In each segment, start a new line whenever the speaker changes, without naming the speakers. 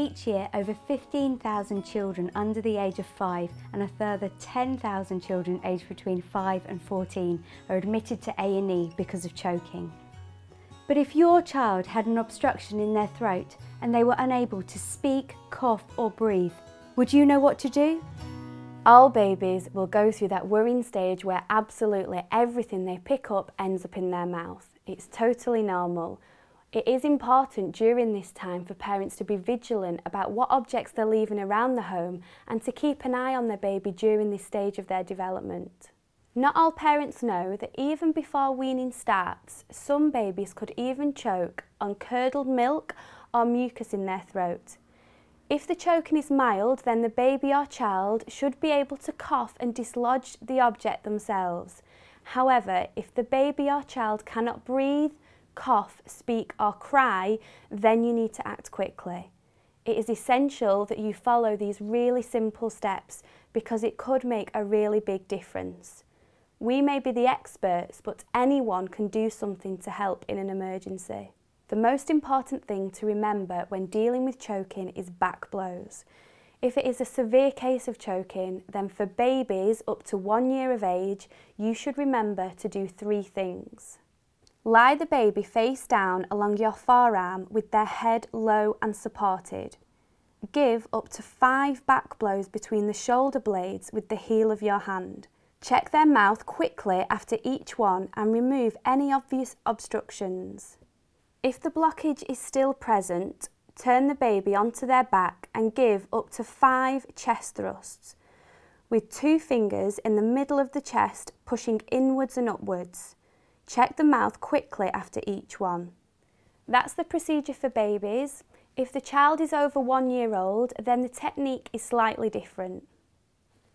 Each year, over 15,000 children under the age of 5 and a further 10,000 children aged between 5 and 14 are admitted to A&E because of choking. But if your child had an obstruction in their throat and they were unable to speak, cough or breathe, would you know what to do?
All babies will go through that worrying stage where absolutely everything they pick up ends up in their mouth. It's totally normal. It is important during this time for parents to be vigilant about what objects they're leaving around the home and to keep an eye on their baby during this stage of their development. Not all parents know that even before weaning starts, some babies could even choke on curdled milk or mucus in their throat. If the choking is mild, then the baby or child should be able to cough and dislodge the object themselves. However, if the baby or child cannot breathe, cough, speak or cry, then you need to act quickly. It is essential that you follow these really simple steps because it could make a really big difference. We may be the experts, but anyone can do something to help in an emergency. The most important thing to remember when dealing with choking is back blows. If it is a severe case of choking, then for babies up to one year of age, you should remember to do three things. Lie the baby face down along your forearm with their head low and supported. Give up to five back blows between the shoulder blades with the heel of your hand. Check their mouth quickly after each one and remove any obvious obstructions. If the blockage is still present, turn the baby onto their back and give up to five chest thrusts with two fingers in the middle of the chest pushing inwards and upwards. Check the mouth quickly after each one. That's the procedure for babies. If the child is over one year old, then the technique is slightly different.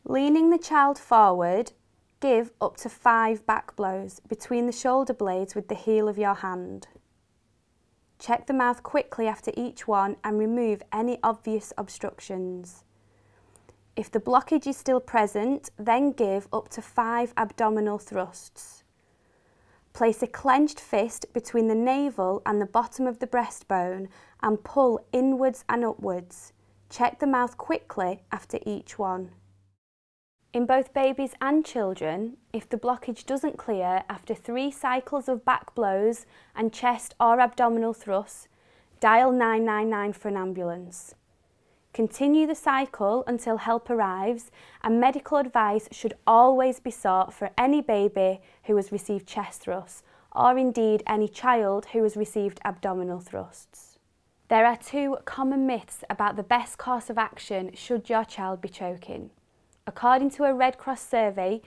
Leaning the child forward, give up to five back blows between the shoulder blades with the heel of your hand. Check the mouth quickly after each one and remove any obvious obstructions. If the blockage is still present, then give up to five abdominal thrusts. Place a clenched fist between the navel and the bottom of the breastbone and pull inwards and upwards. Check the mouth quickly after each one. In both babies and children, if the blockage doesn't clear after three cycles of back blows and chest or abdominal thrusts, dial 999 for an ambulance. Continue the cycle until help arrives and medical advice should always be sought for any baby who has received chest thrusts or indeed any child who has received abdominal thrusts. There are two common myths about the best course of action should your child be choking. According to a Red Cross survey,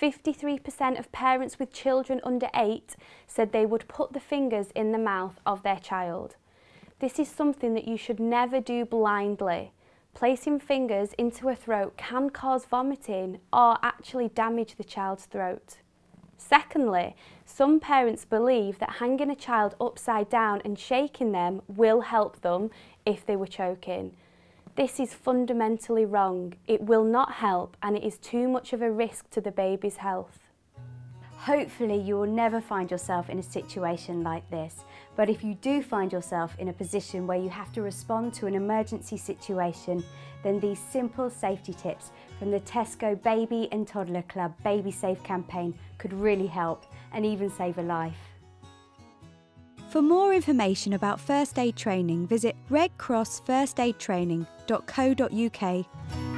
53% of parents with children under 8 said they would put the fingers in the mouth of their child. This is something that you should never do blindly. Placing fingers into a throat can cause vomiting or actually damage the child's throat. Secondly, some parents believe that hanging a child upside down and shaking them will help them if they were choking. This is fundamentally wrong. It will not help and it is too much of a risk to the baby's health.
Hopefully you will never find yourself in a situation like this, but if you do find yourself in a position where you have to respond to an emergency situation, then these simple safety tips from the Tesco Baby and Toddler Club Baby Safe campaign could really help and even save a life.
For more information about first aid training, visit redcrossfirstaidtraining.co.uk